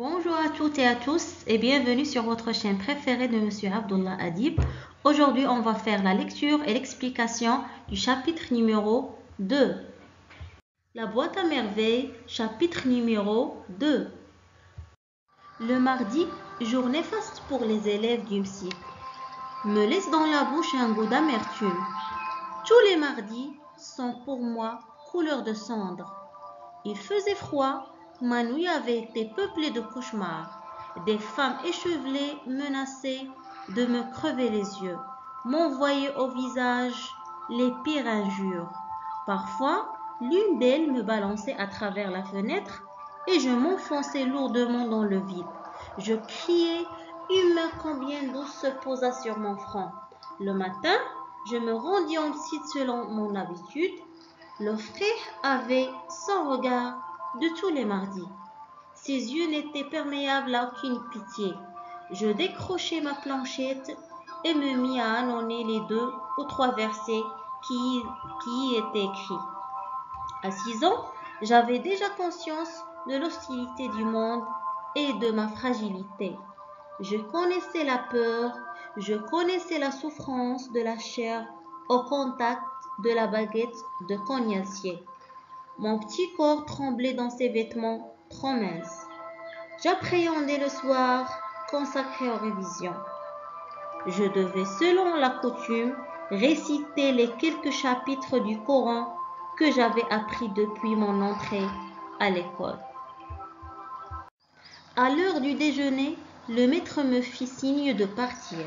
Bonjour à toutes et à tous et bienvenue sur votre chaîne préférée de Monsieur Abdullah Adib. Aujourd'hui, on va faire la lecture et l'explication du chapitre numéro 2. La boîte à merveilles, chapitre numéro 2. Le mardi, jour néfaste pour les élèves du cycle, me laisse dans la bouche un goût d'amertume. Tous les mardis sont pour moi couleur de cendre. Il faisait froid, ma nuit avait été peuplée de cauchemars. Des femmes échevelées menaçaient de me crever les yeux, m'envoyaient au visage les pires injures. Parfois, l'une d'elles me balançait à travers la fenêtre et je m'enfonçais lourdement dans le vide. Je criais, une main combien douce se posa sur mon front. Le matin, je me rendis en site selon mon habitude. Le frère avait son regard de tous les mardis. Ses yeux n'étaient perméables à aucune pitié. Je décrochai ma planchette et me mis à annoncer les deux ou trois versets qui, y étaient écrits. À six ans, j'avais déjà conscience de l'hostilité du monde et de ma fragilité. Je connaissais la peur, je connaissais la souffrance de la chair au contact de la baguette de cognacier. Mon petit corps tremblait dans ses vêtements trop minces. J'appréhendais le soir consacré aux révisions. Je devais, selon la coutume, réciter les quelques chapitres du Coran que j'avais appris depuis mon entrée à l'école. À l'heure du déjeuner, le maître me fit signe de partir.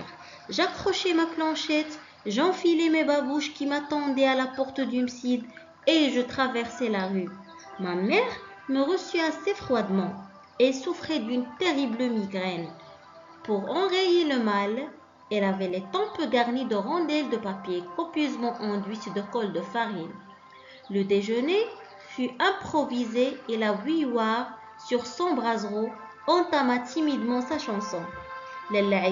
J'accrochai ma planchette, j'enfilai mes babouches qui m'attendaient à la porte du mside et je traversai la rue. Ma mère me reçut assez froidement et souffrait d'une terrible migraine. Pour enrayer le mal, elle avait les tempes garnies de rondelles de papier copieusement enduites de colle de farine. Le déjeuner fut improvisé et la bouilloire sur son brasero entama timidement sa chanson. Lella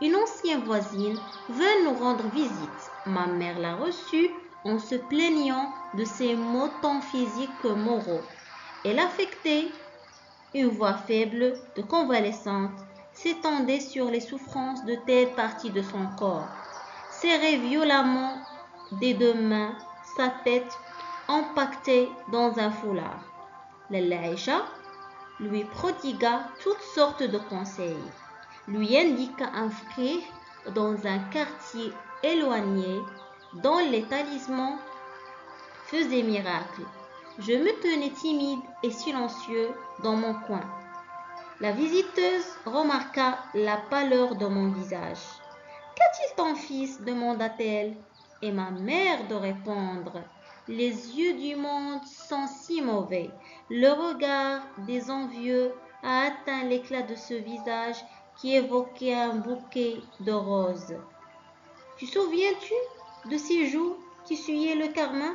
une ancienne voisine, vint nous rendre visite. Ma mère l'a reçue en se plaignant de ses maux tant physiques que moraux. Elle affectait une voix faible de convalescente, s'étendait sur les souffrances de telle partie de son corps, serrait violemment des deux mains sa tête empaquetée dans un foulard. Aïcha lui prodigua toutes sortes de conseils, lui indiqua un frère dans un quartier éloigné dont les talismans faisaient miracle. Je me tenais timide et silencieux dans mon coin. La visiteuse remarqua la pâleur de mon visage. Qu'a-t-il ton fils demanda-t-elle. Et ma mère de répondre. Les yeux du monde sont si mauvais. Le regard des envieux a atteint l'éclat de ce visage qui évoquait un bouquet de roses. Tu souviens-tu de ces joues qui suyaient le carmin?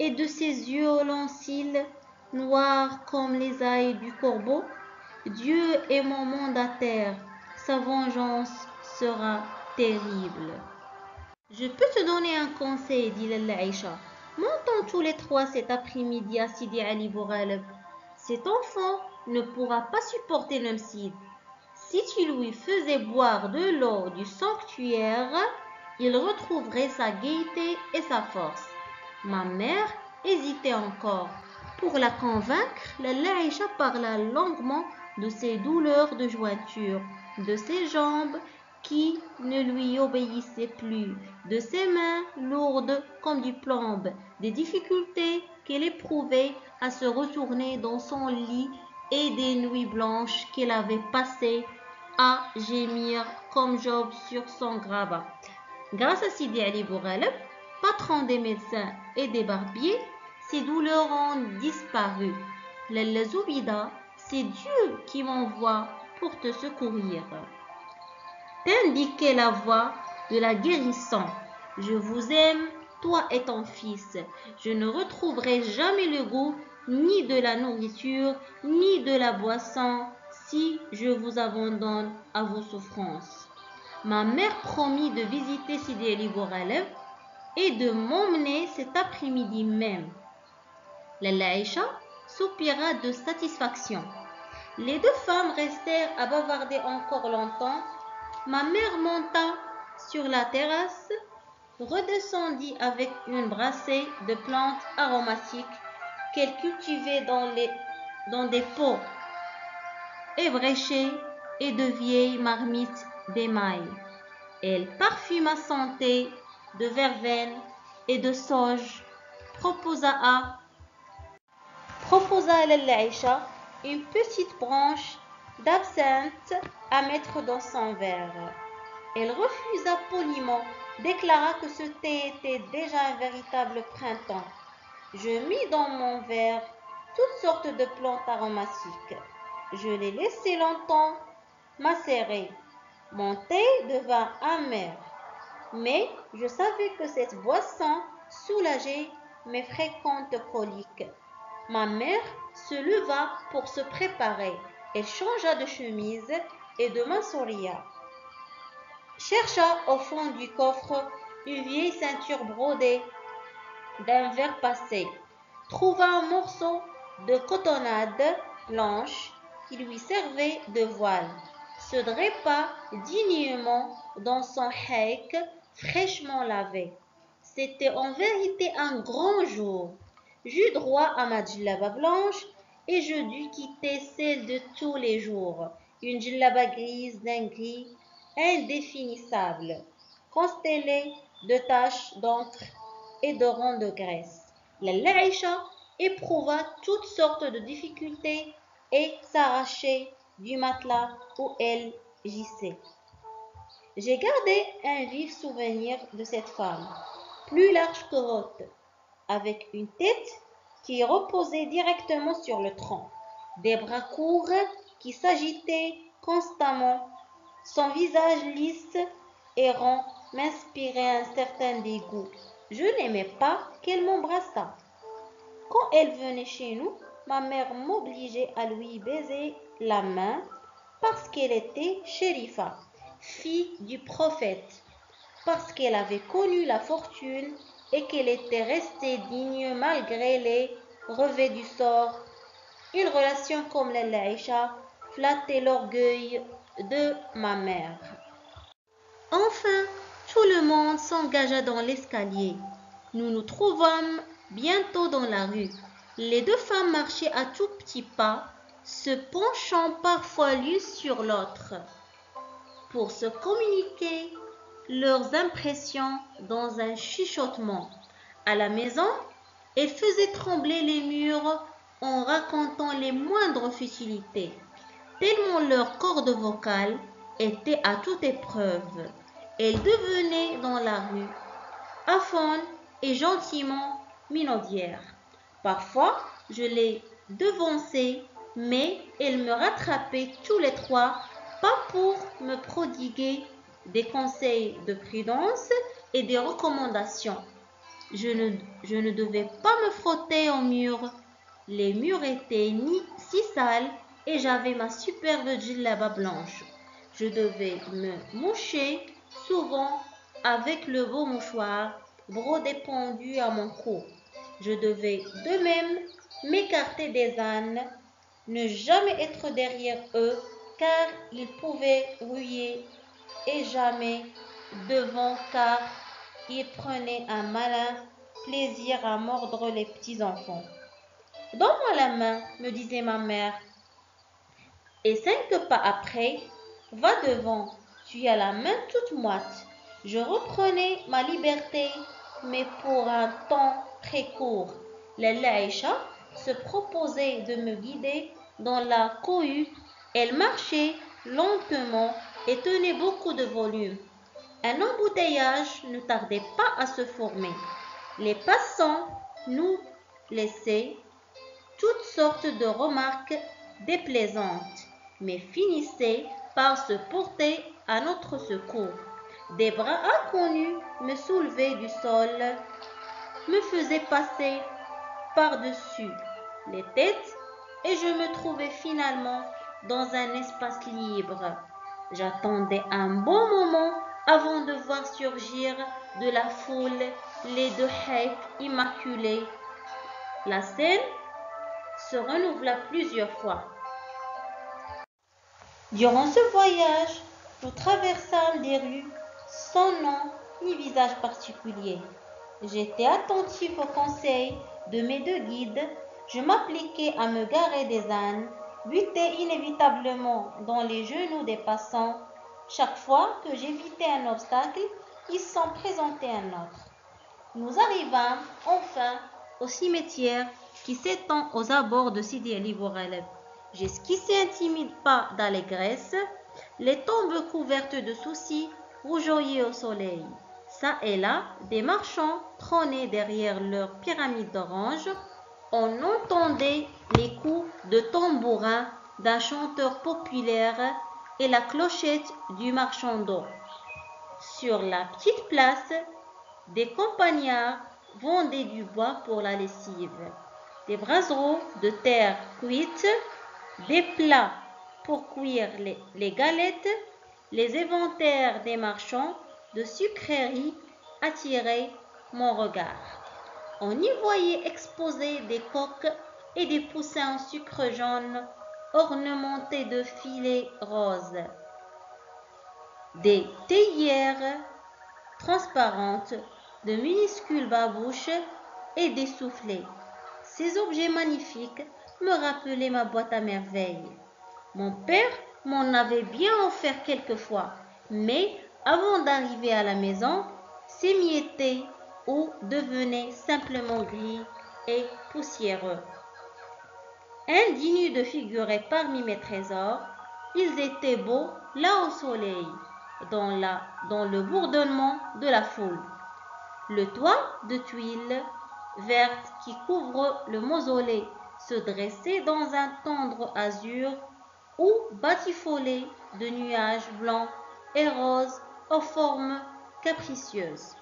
Et de ces yeux aux longs cils noirs comme les ailes du corbeau Dieu est mon mandataire, sa vengeance sera terrible. Je peux te donner un conseil, dit Aïcha. Montons tous les trois cet après-midi à Sidi. Cet enfant ne pourra pas supporter msid. Si tu lui faisais boire de l'eau du sanctuaire, il retrouverait sa gaieté et sa force. Ma mère hésitait encore. Pour la convaincre, la Laïcha parla longuement de ses douleurs de jointure, de ses jambes qui ne lui obéissaient plus, de ses mains lourdes comme du plomb, des difficultés qu'elle éprouvait à se retourner dans son lit et des nuits blanches qu'elle avait passées à gémir comme Job sur son grabat. Grâce à Sidi Ali patron des médecins et des barbiers, ces douleurs ont disparu. La Zoubida, c'est Dieu qui m'envoie pour te secourir. T'indiquer la voie de la guérison. Je vous aime, toi et ton fils. Je ne retrouverai jamais le goût ni de la nourriture, ni de la boisson, si je vous abandonne à vos souffrances. Ma mère promit de visiter Sidi Ali et de m'emmener cet après-midi même. La Laïcha soupira de satisfaction. Les deux femmes restèrent à bavarder encore longtemps. Ma mère monta sur la terrasse, redescendit avec une brassée de plantes aromatiques qu'elle cultivait dans, les, des pots ébréchés et de vieilles marmites d'émail. Elle parfuma santé de verveine et de sauge, proposa à proposa à une petite branche d'absinthe à mettre dans son verre. Elle refusa poliment, déclara que ce thé était déjà un véritable printemps. Je mis dans mon verre toutes sortes de plantes aromatiques. Je les laissai longtemps macérer. Mon thé devint amer, mais je savais que cette boisson soulageait mes fréquentes coliques. Ma mère se leva pour se préparer. Elle changea de chemise et de main souria. Chercha au fond du coffre une vieille ceinture brodée d'un verre passé. Trouva un morceau de cotonnade blanche qui lui servait de voile. Se drépa dignement dans son haïk fraîchement lavé. C'était en vérité un grand jour. J'eus droit à ma djellaba blanche et je dus quitter celle de tous les jours, une djellaba grise d'un gris indéfinissable, constellée de taches d'encre et de ronds de graisse. La Laïcha éprouva toutes sortes de difficultés et s'arrachait du matelas où elle gissait. J'ai gardé un vif souvenir de cette femme, plus large que haute, avec une tête qui reposait directement sur le tronc, des bras courts qui s'agitaient constamment. Son visage lisse et rond m'inspirait un certain dégoût. Je n'aimais pas qu'elle m'embrassât. Quand elle venait chez nous, ma mère m'obligeait à lui baiser la main parce qu'elle était shérifa, fille du prophète, parce qu'elle avait connu la fortune et qu'elle était restée digne malgré les revers du sort. Une relation comme la Laïcha flattait l'orgueil de ma mère. Enfin, tout le monde s'engagea dans l'escalier. Nous nous trouvâmes bientôt dans la rue. Les deux femmes marchaient à tout petits pas, se penchant parfois l'une sur l'autre pour se communiquer leurs impressions dans un chuchotement. À la maison, elles faisaient trembler les murs en racontant les moindres futilités, tellement leur corde vocale était à toute épreuve. Elles devenaient dans la rue, affondes et gentiment minaudières. Parfois, je les devançais, mais elles me rattrapaient tous les trois, pas pour me prodiguer des conseils de prudence et des recommandations. Je ne, devais pas me frotter au mur. Les murs étaient ni si sales et j'avais ma superbe djellaba blanche. Je devais me moucher souvent avec le beau mouchoir brodé pendu à mon cou. Je devais de même m'écarter des ânes, ne jamais être derrière eux car ils pouvaient rouiller et jamais devant car ils prenaient un malin plaisir à mordre les petits enfants. Donne-moi la main, me disait ma mère. Et cinq pas après, va devant, tu as la main toute moite. Je reprenais ma liberté, mais pour un temps très court. La Laïcha se proposait de me guider dans la cohue. Elle marchait lentement et tenait beaucoup de volume. Un embouteillage ne tardait pas à se former. Les passants nous laissaient toutes sortes de remarques déplaisantes, mais finissaient par se porter à notre secours. Des bras inconnus me soulevaient du sol, me faisaient passer par-dessus les têtes et je me trouvais finalement dans un espace libre. J'attendais un bon moment avant de voir surgir de la foule les deux haïks immaculés. La scène se renouvela plusieurs fois. Durant ce voyage, nous traversâmes des rues sans nom ni visage particulier. J'étais attentif aux conseils de mes deux guides, je m'appliquais à me garer des ânes, butais inévitablement dans les genoux des passants. Chaque fois que j'évitais un obstacle, il s'en présentait un autre. Nous arrivâmes enfin au cimetière qui s'étend aux abords de Sidi Ali Bouraleb. Jusqu'ici intimide pas d'allégresse, les tombes couvertes de soucis rougeoyaient au soleil. Ça et là, des marchands trônaient derrière leurs pyramides d'orange. On entendait les coups de tambourin d'un chanteur populaire et la clochette du marchand d'eau. Sur la petite place, des campagnards vendaient du bois pour la lessive, des brassereaux de terre cuite des plats pour cuire les, galettes, les éventaires des marchands de sucreries attiraient mon regard. On y voyait exposer des coques et des poussins en sucre jaune ornementés de filets roses, des théières transparentes, de minuscules babouches et des soufflets. Ces objets magnifiques me rappelait ma boîte à merveilles. Mon père m'en avait bien offert quelquefois, mais avant d'arriver à la maison, s'émiettait ou devenait simplement gris et poussiéreux. Indignes de figurer parmi mes trésors, ils étaient beaux là au soleil, dans, dans le bourdonnement de la foule. Le toit de tuiles vertes qui couvre le mausolée se dressait dans un tendre azur ou batifolé de nuages blancs et roses aux formes capricieuses.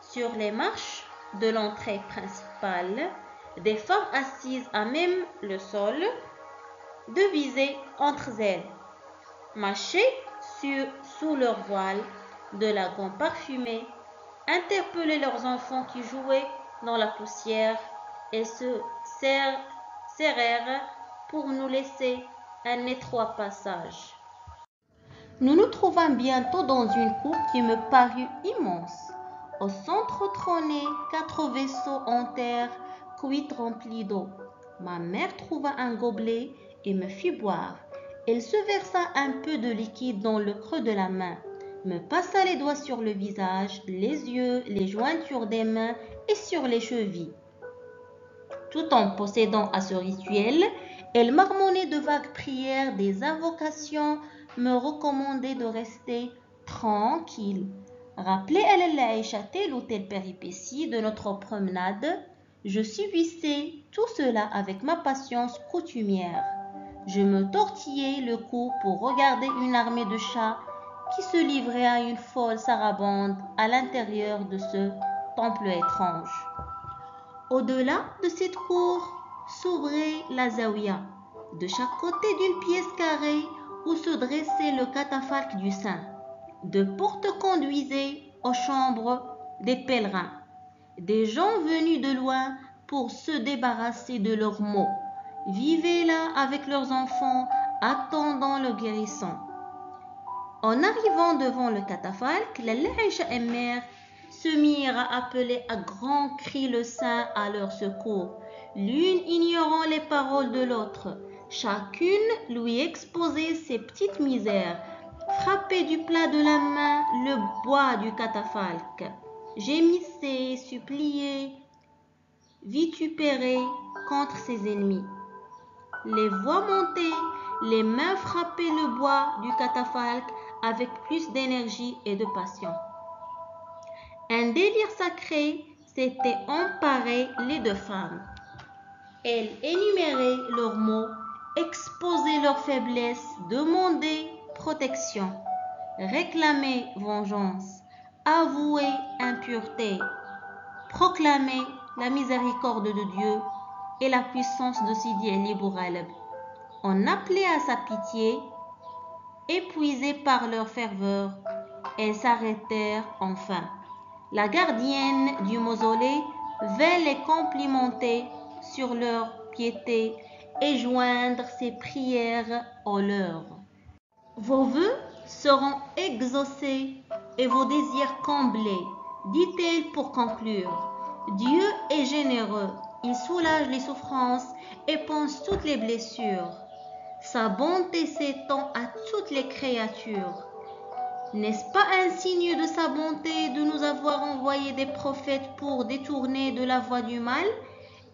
Sur les marches de l'entrée principale, des femmes assises à même le sol devisaient entre elles, mâchaient sous leur voile de la gomme parfumée, interpellaient leurs enfants qui jouaient dans la poussière et se serrent pour nous laisser un étroit passage. Nous nous trouvâmes bientôt dans une cour qui me parut immense. Au centre trônaient quatre vaisseaux en terre cuite remplis d'eau. Ma mère trouva un gobelet et me fit boire. Elle se versa un peu de liquide dans le creux de la main, me passa les doigts sur le visage, les yeux, les jointures des mains et sur les chevilles. Tout en possédant à ce rituel, elle marmonnait de vagues prières, des invocations, me recommandait de rester tranquille. Rappelez telle ou telle péripétie de notre promenade, je subissais tout cela avec ma patience coutumière. Je me tortillais le cou pour regarder une armée de chats qui se livrait à une folle sarabande à l'intérieur de ce temple étrange. Au-delà de cette cour s'ouvrait la zaouia, de chaque côté d'une pièce carrée où se dressait le catafalque du saint. Deux portes conduisaient aux chambres des pèlerins, des gens venus de loin pour se débarrasser de leurs maux, vivaient là avec leurs enfants, attendant le guérison. En arrivant devant le catafalque, la Laïcha mère se mirent à appeler à grands cris le saint à leur secours, l'une ignorant les paroles de l'autre. Chacune lui exposait ses petites misères, frappait du plat de la main le bois du catafalque, gémissait, suppliait, vitupérait contre ses ennemis. Les voix montaient, les mains frappaient le bois du catafalque avec plus d'énergie et de passion. Un délire sacré s'était emparé les deux femmes. Elles énuméraient leurs mots, exposaient leurs faiblesses, demandaient protection, réclamaient vengeance, avouaient impureté, proclamaient la miséricorde de Dieu et la puissance de Sidi El On appelait à sa pitié, épuisées par leur ferveur, elles s'arrêtèrent enfin. La gardienne du mausolée vint les complimenter sur leur piété et joindre ses prières aux leurs. Vos vœux seront exaucés et vos désirs comblés, dit-elle pour conclure. Dieu est généreux, il soulage les souffrances et pense toutes les blessures. Sa bonté s'étend à toutes les créatures. N'est-ce pas un signe de sa bonté de nous avoir envoyé des prophètes pour détourner de la voie du mal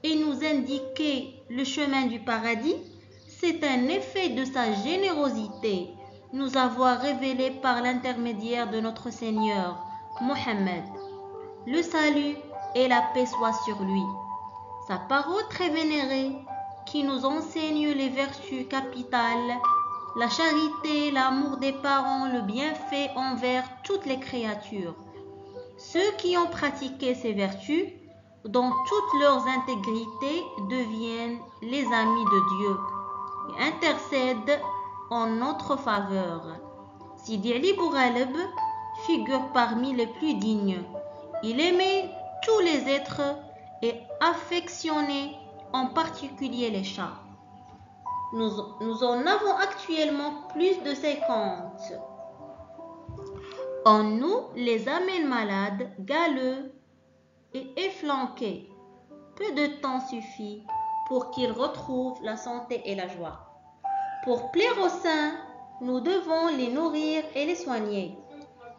et nous indiquer le chemin du paradis? C'est un effet de sa générosité, nous avoir révélé par l'intermédiaire de notre Seigneur, Mohammed. Le salut et la paix soient sur lui. Sa parole très vénérée, qui nous enseigne les vertus capitales la charité, l'amour des parents, le bienfait envers toutes les créatures. Ceux qui ont pratiqué ces vertus, dans toutes leurs intégrités, deviennent les amis de Dieu et intercèdent en notre faveur. Sidi Ali Bouraleb figure parmi les plus dignes. Il aimait tous les êtres et affectionnait en particulier les chats. Nous, en avons actuellement plus de 50. On nous les amène malades, galeux et efflanqués. Peu de temps suffit pour qu'ils retrouvent la santé et la joie. Pour plaire aux saints, nous devons les nourrir et les soigner.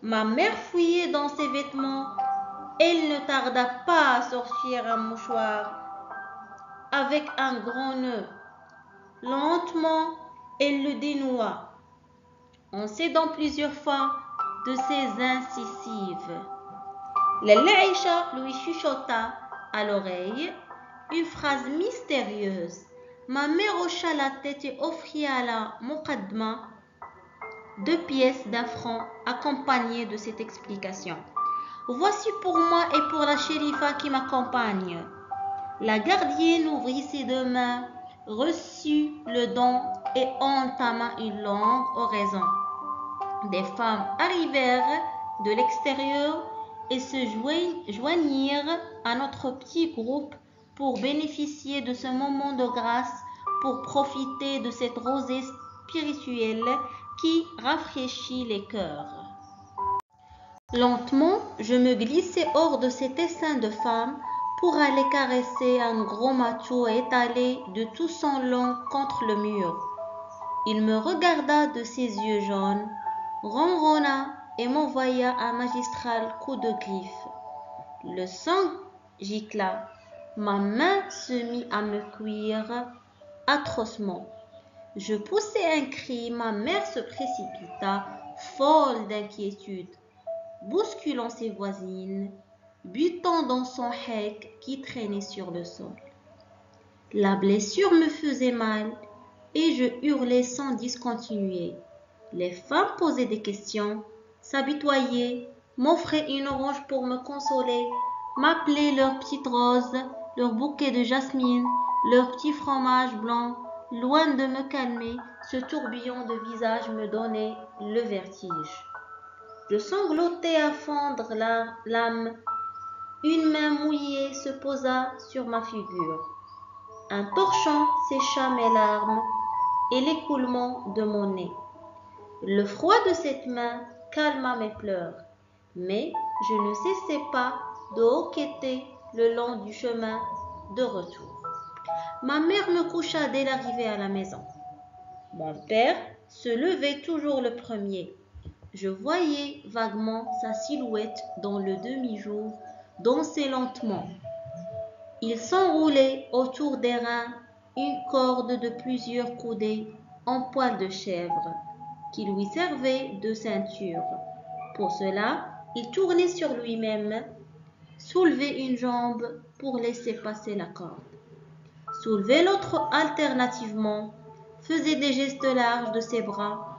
Ma mère fouillait dans ses vêtements. Elle ne tarda pas à sortir un mouchoir avec un grand nœud Lentement, elle le dénoua, en s'aidant plusieurs fois de ses incisives. La Laïcha lui chuchota à l'oreille une phrase mystérieuse. Ma mère hocha la tête et offrit à la Muqaddma deux pièces d'un franc accompagnées de cette explication. Voici pour moi et pour la shérifa qui m'accompagne. La gardienne ouvrit ses deux mains reçut le don et entama une longue oraison. Des femmes arrivèrent de l'extérieur et se joignirent à notre petit groupe pour bénéficier de ce moment de grâce, pour profiter de cette rosée spirituelle qui rafraîchit les cœurs. Lentement, je me glissai hors de cet essaim de femmes pour aller caresser un gros matou étalé de tout son long contre le mur. Il me regarda de ses yeux jaunes, ronronna et m'envoya un magistral coup de griffe. Le sang gicla. Ma main se mit à me cuire atrocement. Je poussai un cri, ma mère se précipita, folle d'inquiétude, bousculant ses voisines butant dans son hek qui traînait sur le sol. La blessure me faisait mal et je hurlais sans discontinuer. Les femmes posaient des questions, s'habitoyaient, m'offraient une orange pour me consoler, m'appelaient leur petite rose, leur bouquet de jasmine, leur petit fromage blanc. Loin de me calmer, ce tourbillon de visage me donnait le vertige. Je sanglotais à fendre l'âme une main mouillée se posa sur ma figure. Un torchon sécha mes larmes et l'écoulement de mon nez. Le froid de cette main calma mes pleurs, mais je ne cessais pas de hoqueter le long du chemin de retour. Ma mère me coucha dès l'arrivée à la maison. Mon père se levait toujours le premier. Je voyais vaguement sa silhouette dans le demi-jour dansait lentement. Il s'enroulait autour des reins une corde de plusieurs coudées en poil de chèvre qui lui servait de ceinture. Pour cela, il tournait sur lui-même, soulevait une jambe pour laisser passer la corde, soulevait l'autre alternativement, faisait des gestes larges de ses bras.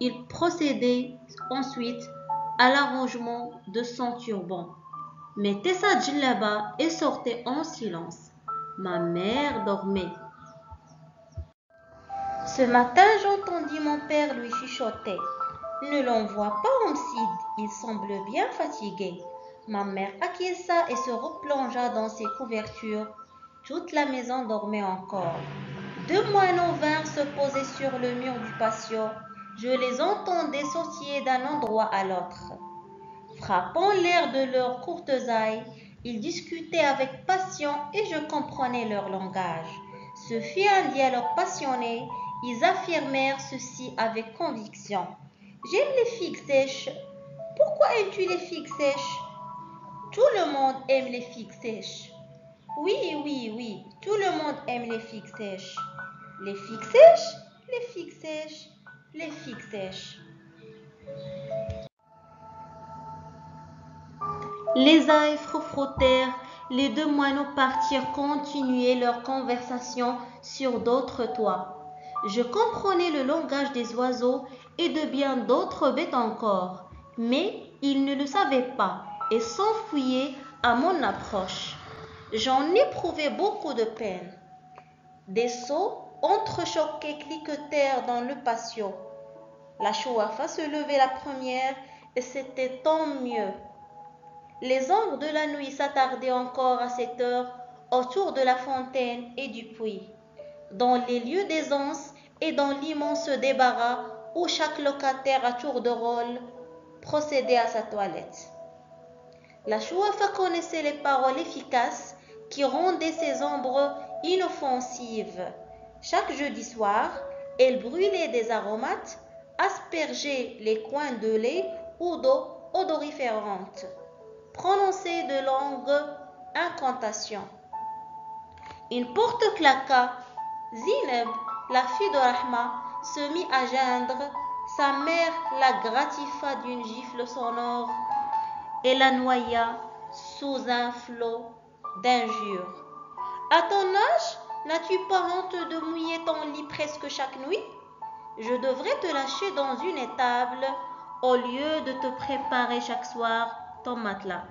Il procédait ensuite à l'arrangement de son turban mettait sa djellaba et sortait en silence. Ma mère dormait. Ce matin, j'entendis mon père lui chuchoter. Ne l'envoie pas, Omsid, il semble bien fatigué. Ma mère acquiesça et se replongea dans ses couvertures. Toute la maison dormait encore. Deux moineaux vinrent se poser sur le mur du patio. je les entendais sauter d'un endroit à l'autre. Frappant l'air de leur courtesailles, ils discutaient avec passion et je comprenais leur langage. Ce fut un dialogue passionné. Ils affirmèrent ceci avec conviction. J'aime les figues sèches. Pourquoi aimes-tu les figues sèches? Tout le monde aime les figues sèches. Oui, oui, oui, tout le monde aime les figues sèches. Les figues sèches, les figues sèches, les figues sèches. Les ailes frottèrent, les deux moineaux partirent continuer leur conversation sur d'autres toits. Je comprenais le langage des oiseaux et de bien d'autres bêtes encore, mais ils ne le savaient pas et s'enfuyaient à mon approche. J'en éprouvais beaucoup de peine. Des sauts entrechoqués cliquetèrent dans le patio. La chouafa se levait la première et c'était tant mieux. Les ombres de la nuit s'attardaient encore à cette heure autour de la fontaine et du puits, dans les lieux d'aisance et dans l'immense débarras où chaque locataire à tour de rôle procédait à sa toilette. La chouafa connaissait les paroles efficaces qui rendaient ces ombres inoffensives. Chaque jeudi soir, elle brûlait des aromates, aspergeait les coins de lait ou d'eau odoriférante prononcer de longues incantations. Une porte claqua. Zineb, la fille de Rahma, se mit à geindre. Sa mère la gratifia d'une gifle sonore et la noya sous un flot d'injures. À ton âge, n'as-tu pas honte de mouiller ton lit presque chaque nuit? Je devrais te lâcher dans une étable au lieu de te préparer chaque soir ton matelas.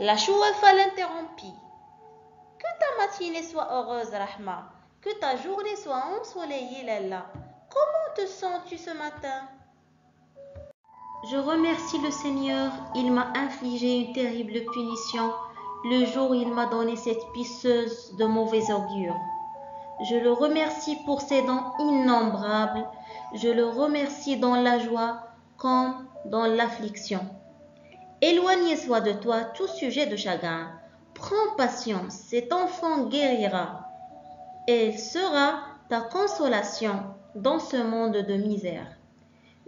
La chouafa l'interrompit. Que ta matinée soit heureuse, Rahma. Que ta journée soit ensoleillée, Lella. Comment te sens-tu ce matin? Je remercie le Seigneur. Il m'a infligé une terrible punition le jour où il m'a donné cette pisseuse de mauvais augure. Je le remercie pour ses dons innombrables. Je le remercie dans la joie comme dans l'affliction. Éloignez soit de toi tout sujet de chagrin. Prends patience, cet enfant guérira. Elle sera ta consolation dans ce monde de misère.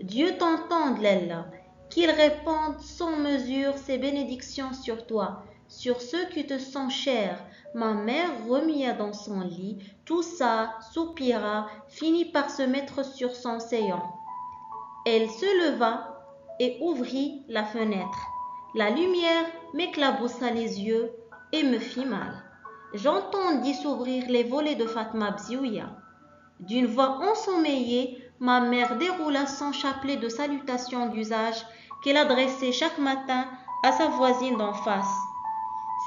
Dieu t'entende, Lella, qu'il répande sans mesure ses bénédictions sur toi, sur ceux qui te sont chers. Ma mère remia dans son lit, toussa, soupira, finit par se mettre sur son séant. Elle se leva et ouvrit la fenêtre. La lumière m'éclaboussa les yeux et me fit mal. J'entendis s'ouvrir les volets de Fatma Bziouya. D'une voix ensommeillée, ma mère déroula son chapelet de salutations d'usage qu'elle adressait chaque matin à sa voisine d'en face.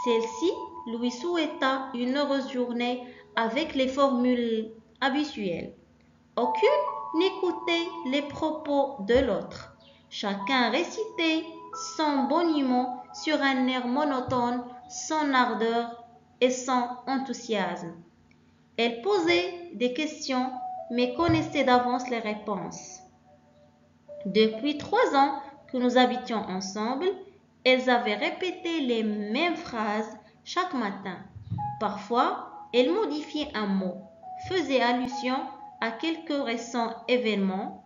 Celle-ci lui souhaita une heureuse journée avec les formules habituelles. Aucune n'écoutait les propos de l'autre. Chacun récitait son boniment sur un air monotone, sans ardeur et sans enthousiasme. Elle posait des questions, mais connaissait d'avance les réponses. Depuis trois ans que nous habitions ensemble, elles avaient répété les mêmes phrases chaque matin. Parfois, elles modifiaient un mot, faisaient allusion à quelques récents événements,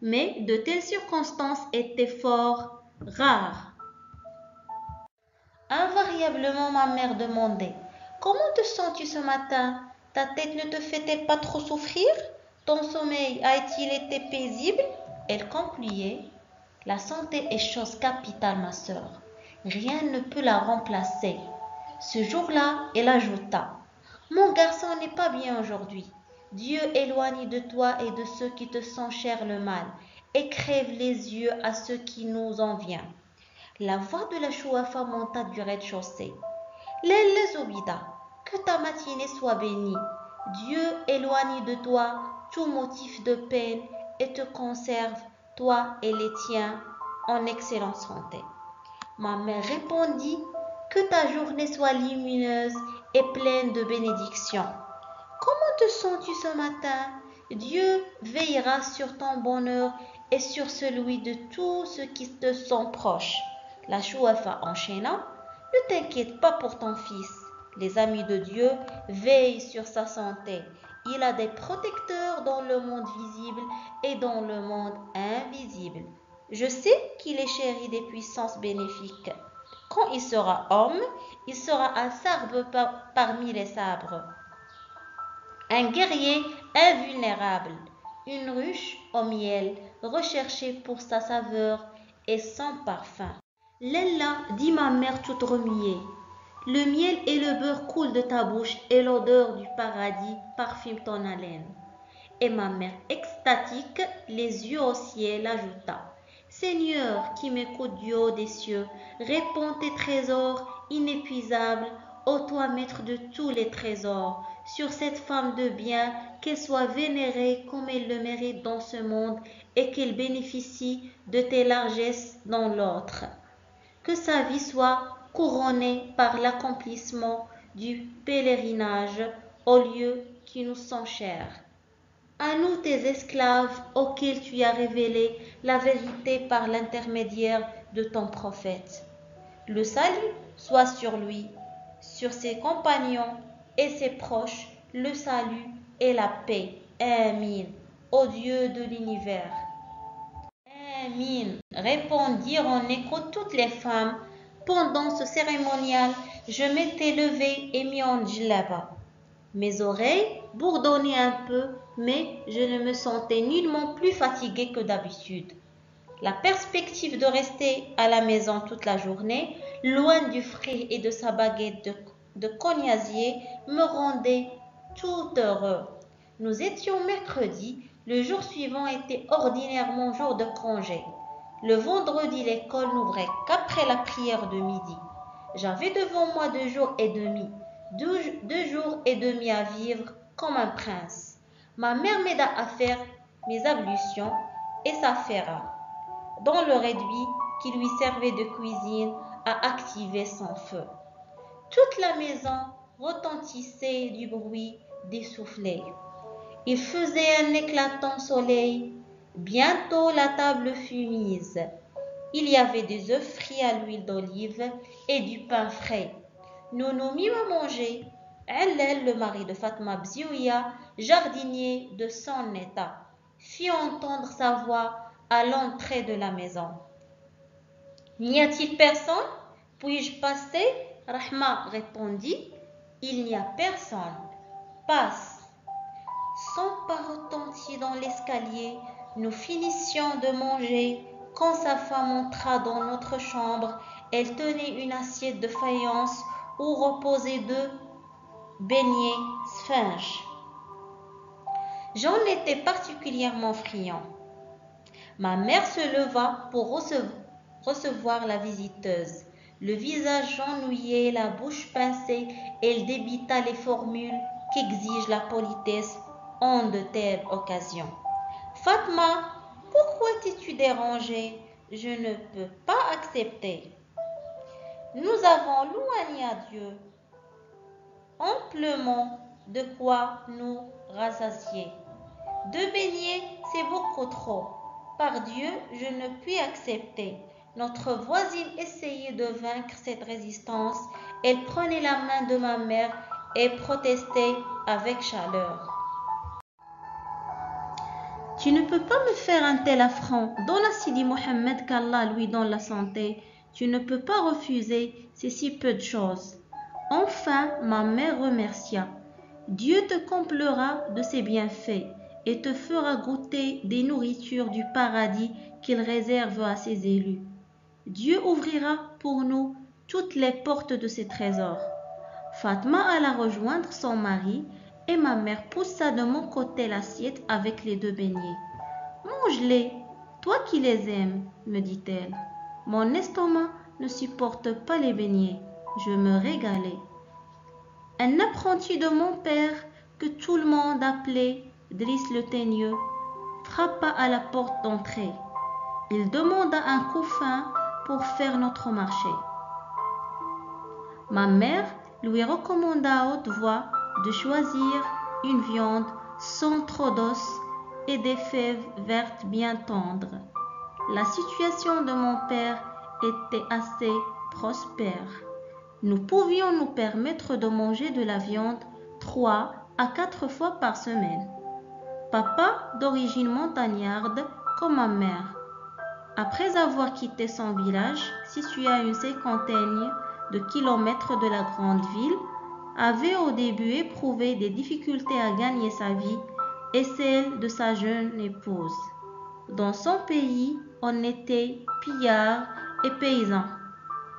mais de telles circonstances étaient fort rare. Invariablement, ma mère demandait Comment te sens-tu ce matin? Ta tête ne te fait-elle pas trop souffrir? Ton sommeil a-t-il été paisible? Elle concluait La santé est chose capitale, ma sœur. Rien ne peut la remplacer. Ce jour-là, elle ajouta Mon garçon n'est pas bien aujourd'hui. Dieu éloigne de toi et de ceux qui te sont chers le mal et crève les yeux à ceux qui nous en viennent. La voix de la chouafa monta du rez-de-chaussée. Les Zobida, que ta matinée soit bénie. Dieu éloigne de toi tout motif de peine et te conserve, toi et les tiens, en excellente santé. Ma mère répondit que ta journée soit lumineuse et pleine de bénédictions. Comment te sens-tu ce matin? Dieu veillera sur ton bonheur et sur celui de tous ceux qui te sont proches. La Chouafa enchaîna Ne t'inquiète pas pour ton fils. Les amis de Dieu veillent sur sa santé. Il a des protecteurs dans le monde visible et dans le monde invisible. Je sais qu'il est chéri des puissances bénéfiques. Quand il sera homme, il sera un sabre parmi les sabres, un guerrier invulnérable, une ruche au miel recherchée pour sa saveur et son parfum. Lella, dit ma mère toute remuée, le miel et le beurre coulent de ta bouche et l'odeur du paradis parfume ton haleine. Et ma mère extatique, les yeux au ciel, ajouta Seigneur qui m'écoute du haut des cieux, réponds tes trésors inépuisables, ô toi maître de tous les trésors, sur cette femme de bien, qu'elle soit vénérée comme elle le mérite dans ce monde et qu'elle bénéficie de tes largesses dans l'autre. Que sa vie soit couronnée par l'accomplissement du pèlerinage aux lieux qui nous sont chers. À nous tes esclaves auxquels tu as révélé la vérité par l'intermédiaire de ton prophète. Le salut soit sur lui, sur ses compagnons et ses proches, le salut et la paix. Amin. Ô Dieu de l'univers. Amin. Répondirent en écho toutes les femmes. Pendant ce cérémonial, je m'étais levée et mis en djellaba. Mes oreilles bourdonnaient un peu, mais je ne me sentais nullement plus fatiguée que d'habitude. La perspective de rester à la maison toute la journée, loin du frais et de sa baguette de, de cognasier, me rendait tout heureux. Nous étions mercredi, le jour suivant était ordinairement jour de congé. Le vendredi, l'école n'ouvrait qu'après la prière de midi. J'avais devant moi deux jours et demi deux, jours et demi à vivre comme un prince. Ma mère m'aida à faire mes ablutions et s'affaira dans le réduit qui lui servait de cuisine à activer son feu. Toute la maison retentissait du bruit des soufflets. Il faisait un éclatant soleil. Bientôt la table fut mise. Il y avait des œufs frits à l'huile d'olive et du pain frais. Nous nous mîmes à manger. Elle, le mari de Fatma Bzioua, jardinier de son état, fit entendre sa voix à l'entrée de la maison. N'y a-t-il personne? Puis-je passer? Rahma répondit Il n'y a personne. Passe. Sans pas retentir dans l'escalier, nous finissions de manger quand sa femme entra dans notre chambre. Elle tenait une assiette de faïence où reposaient deux beignets sphinx. J'en étais particulièrement friand. Ma mère se leva pour recevoir la visiteuse. Le visage ennuyé, la bouche pincée, elle débita les formules qu'exige la politesse en de telles occasions. Fatma, pourquoi t'es-tu dérangée? Je ne peux pas accepter nous avons loué à Dieu amplement de quoi nous rassasier. Deux beignets, c'est beaucoup trop. Par Dieu, je ne puis accepter. Notre voisine essayait de vaincre cette résistance. Elle prenait la main de ma mère et protestait avec chaleur. Tu ne peux pas me faire un tel affront. Donne à Sidi Mohammed qu'Allah lui donne la santé. Tu ne peux pas refuser, c'est si peu de choses. Enfin, ma mère remercia. Dieu te comblera de ses bienfaits et te fera goûter des nourritures du paradis qu'il réserve à ses élus. Dieu ouvrira pour nous toutes les portes de ses trésors. Fatma alla rejoindre son mari et ma mère poussa de mon côté l'assiette avec les deux beignets. Mange-les, toi qui les aimes, me dit-elle. Mon estomac ne supporte pas les beignets. Je me régalais. Un apprenti de mon père, que tout le monde appelait Driss le Teigneux, frappa à la porte d'entrée. Il demanda un couffin pour faire notre marché. Ma mère lui recommanda à haute voix de choisir une viande sans trop d'os et des fèves vertes bien tendres. La situation de mon père était assez prospère. Nous pouvions nous permettre de manger de la viande trois à quatre fois par semaine. Papa, d'origine montagnarde comme ma mère, après avoir quitté son village, situé à une cinquantaine de kilomètres de la grande ville, avait au début éprouvé des difficultés à gagner sa vie et celle de sa jeune épouse. Dans son pays, on était pillards et paysans.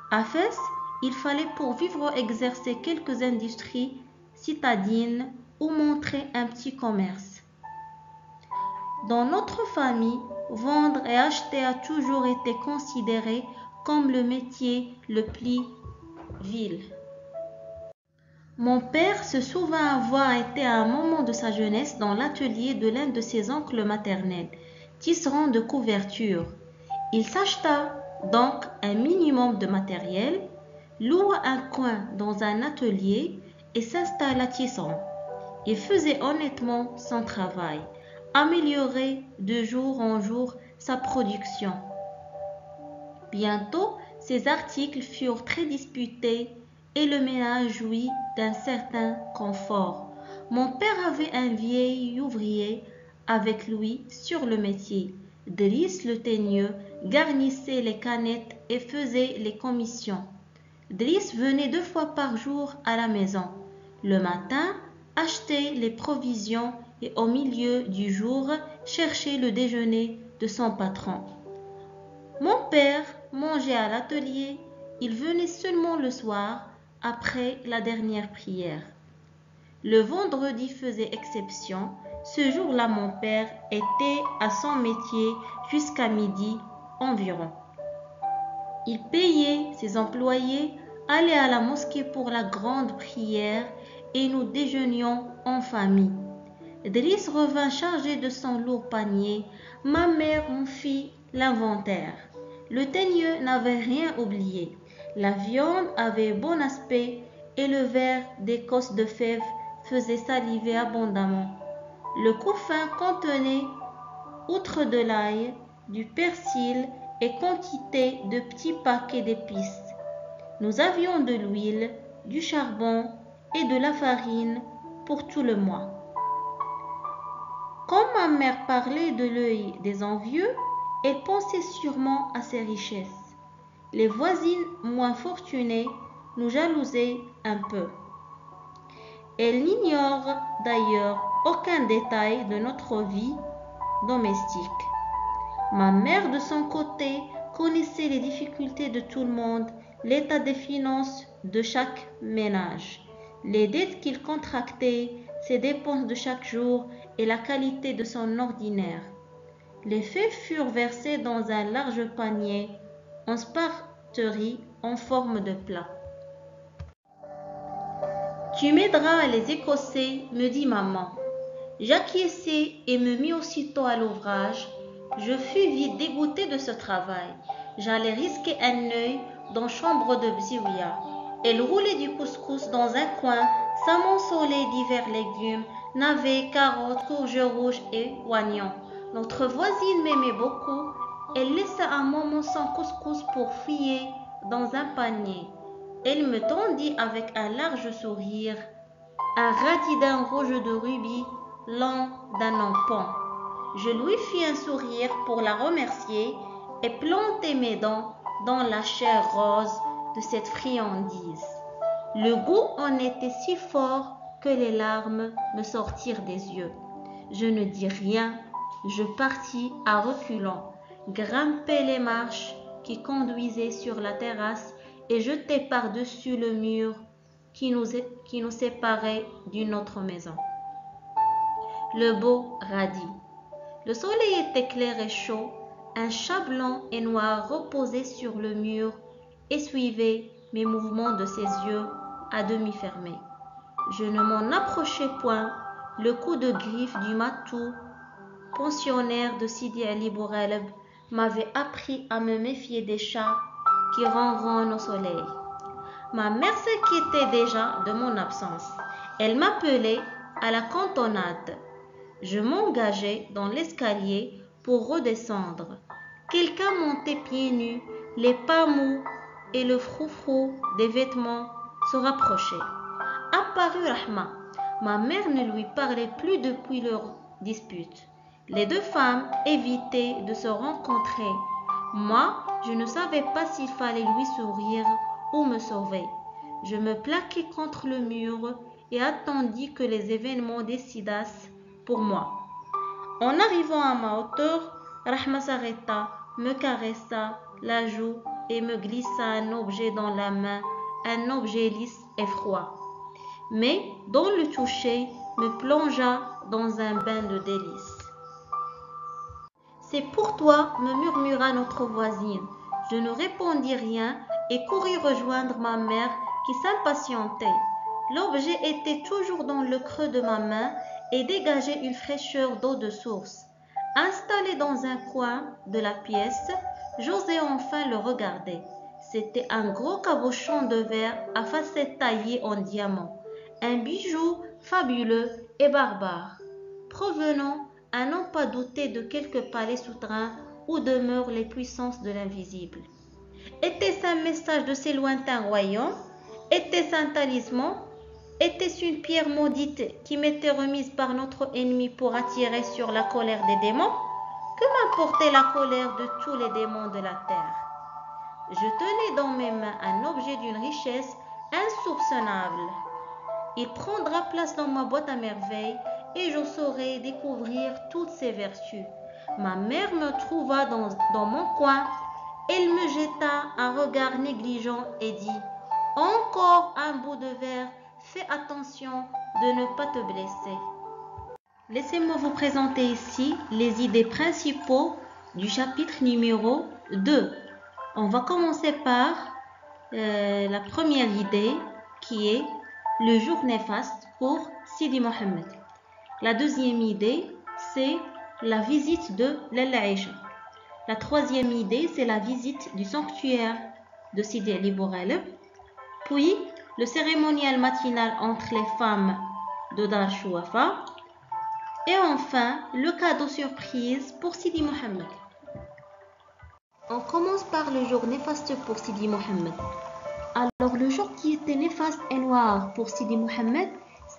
À Fès, il fallait pour vivre exercer quelques industries citadines ou montrer un petit commerce. Dans notre famille, vendre et acheter a toujours été considéré comme le métier le plus vil. Mon père se souvint avoir été à un moment de sa jeunesse dans l'atelier de l'un de ses oncles maternels, tisserand de couverture. Il s'acheta donc un minimum de matériel, loua un coin dans un atelier et s'installa tissant. Il faisait honnêtement son travail, améliorait de jour en jour sa production. Bientôt, ses articles furent très disputés et le ménage jouit d'un certain confort. Mon père avait un vieil ouvrier avec lui sur le métier. Driss le teigneux garnissait les canettes et faisait les commissions. Driss venait deux fois par jour à la maison. Le matin, achetait les provisions et au milieu du jour, cherchait le déjeuner de son patron. Mon père mangeait à l'atelier. Il venait seulement le soir après la dernière prière. Le vendredi faisait exception. Ce jour-là, mon père était à son métier jusqu'à midi environ. Il payait ses employés, allait à la mosquée pour la grande prière et nous déjeunions en famille. Driss revint chargé de son lourd panier. Ma mère en fit l'inventaire. Le teigneux n'avait rien oublié. La viande avait bon aspect et le verre d'écosse de fèves faisait saliver abondamment. Le couffin contenait, outre de l'ail, du persil et quantité de petits paquets d'épices. Nous avions de l'huile, du charbon et de la farine pour tout le mois. Quand ma mère parlait de l'œil des envieux, elle pensait sûrement à ses richesses. Les voisines moins fortunées nous jalousaient un peu. Elle n'ignore d'ailleurs aucun détail de notre vie domestique. Ma mère, de son côté, connaissait les difficultés de tout le monde, l'état des finances de chaque ménage, les dettes qu'il contractait, ses dépenses de chaque jour et la qualité de son ordinaire. Les faits furent versés dans un large panier en sparterie en forme de plat. Tu m'aideras les écosser, me dit maman. J'acquiesçai et me mis aussitôt à l'ouvrage. Je fus vite dégoûté de ce travail. J'allais risquer un œil dans chambre de Bziouia. Elle roulait du couscous dans un coin, s'amoncelait divers légumes, navets, carottes, courges rouges et oignons. Notre voisine m'aimait beaucoup. Elle laissa un moment son couscous pour fouiller dans un panier. Elle me tendit avec un large sourire un ratidin rouge de rubis, lent d'un empant. Je lui fis un sourire pour la remercier et plantai mes dents dans la chair rose de cette friandise. Le goût en était si fort que les larmes me sortirent des yeux. Je ne dis rien, je partis à reculons, grimpai les marches qui conduisaient sur la terrasse et jetai par-dessus le mur qui nous, séparait d'une autre maison. Le beau radis. Le soleil était clair et chaud. Un chat blanc et noir reposait sur le mur et suivait mes mouvements de ses yeux à demi fermés. Je ne m'en approchais point. Le coup de griffe du matou, pensionnaire de Sidi Ali m'avait appris à me méfier des chats qui ronronnent au soleil. Ma mère s'inquiétait déjà de mon absence. Elle m'appelait à la cantonade. Je m'engageai dans l'escalier pour redescendre. Quelqu'un montait pieds nus, les pas mous et le froufrou des vêtements se rapprochaient. Apparut Rahma. Ma mère ne lui parlait plus depuis leur dispute. Les deux femmes évitaient de se rencontrer. Moi, je ne savais pas s'il fallait lui sourire ou me sauver. Je me plaquai contre le mur et attendis que les événements décidassent pour moi. En arrivant à ma hauteur, Rahma s'arrêta, me caressa la joue et me glissa un objet dans la main, un objet lisse et froid. Mais, dans le toucher, me plongea dans un bain de délices. C'est pour toi, me murmura notre voisine. Je ne répondis rien et courus rejoindre ma mère qui s'impatientait. L'objet était toujours dans le creux de ma main et dégageait une fraîcheur d'eau de source. Installé dans un coin de la pièce, j'osais enfin le regarder. C'était un gros cabochon de verre à facettes taillées en diamant, un bijou fabuleux et barbare, provenant à n'en pas douter de quelque palais souterrain où demeurent les puissances de l'invisible. Était-ce un message de ces lointains royaumes? Était-ce un talisman? Était-ce une pierre maudite qui m'était remise par notre ennemi pour attirer sur la colère des démons? Que m'importait la colère de tous les démons de la terre? Je tenais dans mes mains un objet d'une richesse insoupçonnable. Il prendra place dans ma boîte à merveilles et je saurai découvrir toutes ses vertus. Ma mère me trouva dans, mon coin. Elle me jeta un regard négligent et dit Encore un bout de verre, fais attention de ne pas te blesser. Laissez-moi vous présenter ici les idées principaux du chapitre numéro 2. On va commencer par euh, la première idée qui est le jour néfaste pour Sidi Mohammed. La deuxième idée, c'est la visite de l'Aïcha. La troisième idée, c'est la visite du sanctuaire de Sidi Ali. Puis, le cérémonial matinal entre les femmes de Dar Shouafa. Et enfin, le cadeau surprise pour Sidi Mohammed. On commence par le jour néfaste pour Sidi Mohammed. Alors, le jour qui était néfaste et noir pour Sidi Mohammed,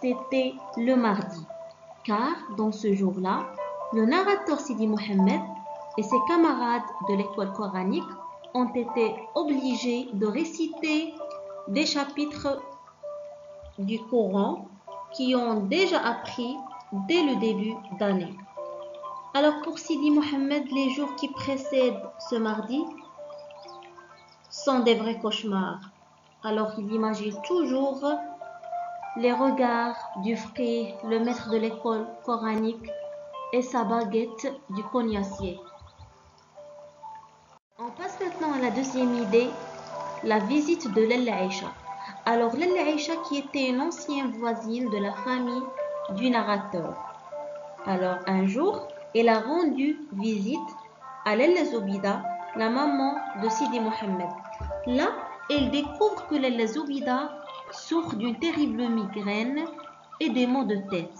c'était le mardi car dans ce jour-là, le narrateur Sidi Mohammed et ses camarades de l'école coranique ont été obligés de réciter des chapitres du Coran qui ont déjà appris dès le début d'année. Alors pour Sidi Mohammed, les jours qui précèdent ce mardi sont des vrais cauchemars. Alors il imagine toujours les regards du frère, le maître de l'école coranique, et sa baguette du cognacier. On passe maintenant à la deuxième idée, la visite de Lalla Aisha. Alors Lalla Aisha qui était une ancienne voisine de la famille du narrateur. Alors un jour, elle a rendu visite à Lalla Zobida, la maman de Sidi Mohammed. Là, elle découvre que Lalla Zobida souffre d'une terrible migraine et des maux de tête.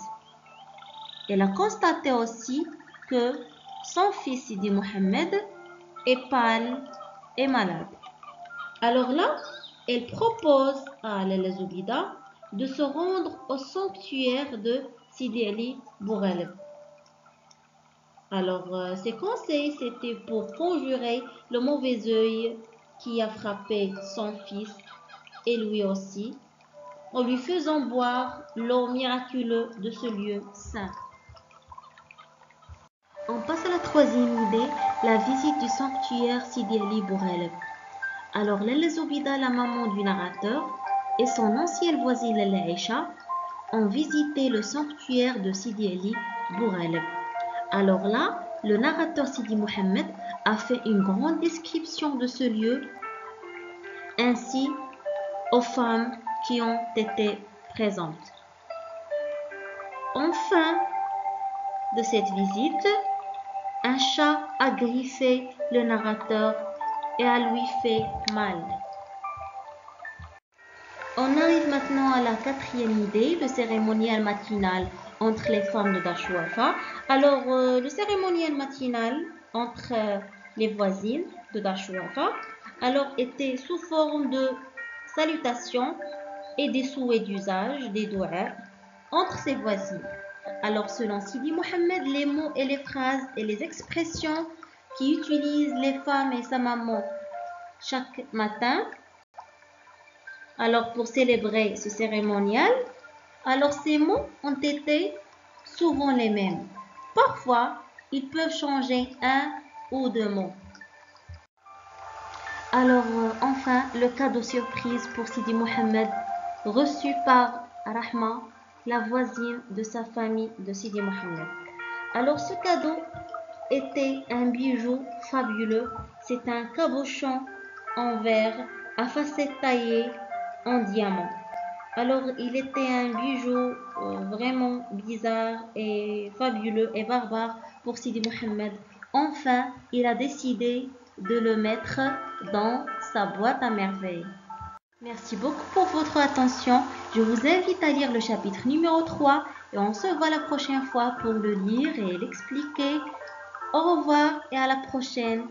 Elle a constaté aussi que son fils Sidi Mohamed est pâle et malade. Alors là, elle propose à Lala Zoubida de se rendre au sanctuaire de Sidi Ali Bourel. Alors, euh, ses conseils, c'était pour conjurer le mauvais œil qui a frappé son fils et lui aussi, en lui faisant boire l'eau miraculeuse de ce lieu saint. On passe à la troisième idée, la visite du sanctuaire Sidi Ali Bourel. Alors, Lele Zobida, la maman du narrateur, et son ancienne voisine Aisha ont visité le sanctuaire de Sidi Ali Bourel. Alors là, le narrateur Sidi Mohammed a fait une grande description de ce lieu ainsi aux femmes qui ont été présentes. Enfin de cette visite, un chat a griffé le narrateur et a lui fait mal. On arrive maintenant à la quatrième idée, le cérémonial matinal entre les femmes de Dashwafa. Alors, euh, le cérémonial matinal entre euh, les voisines de Dashwafa alors était sous forme de salutations et des souhaits d'usage, des doigts, entre ses voisines. Alors, selon Sidi Mohamed, les mots et les phrases et les expressions qui utilisent les femmes et sa maman chaque matin, alors pour célébrer ce cérémonial, alors ces mots ont été souvent les mêmes. Parfois, ils peuvent changer un ou deux mots. Alors, euh, enfin, le cadeau surprise pour Sidi Mohamed, reçu par Rahma, la voisine de sa famille de Sidi Mohamed. Alors, ce cadeau était un bijou fabuleux. C'est un cabochon en verre à facettes taillées en diamant. Alors, il était un bijou euh, vraiment bizarre et fabuleux et barbare pour Sidi Mohamed. Enfin, il a décidé de le mettre dans sa boîte à merveilles. Merci beaucoup pour votre attention. Je vous invite à lire le chapitre numéro 3 et on se voit la prochaine fois pour le lire et l'expliquer. Au revoir et à la prochaine.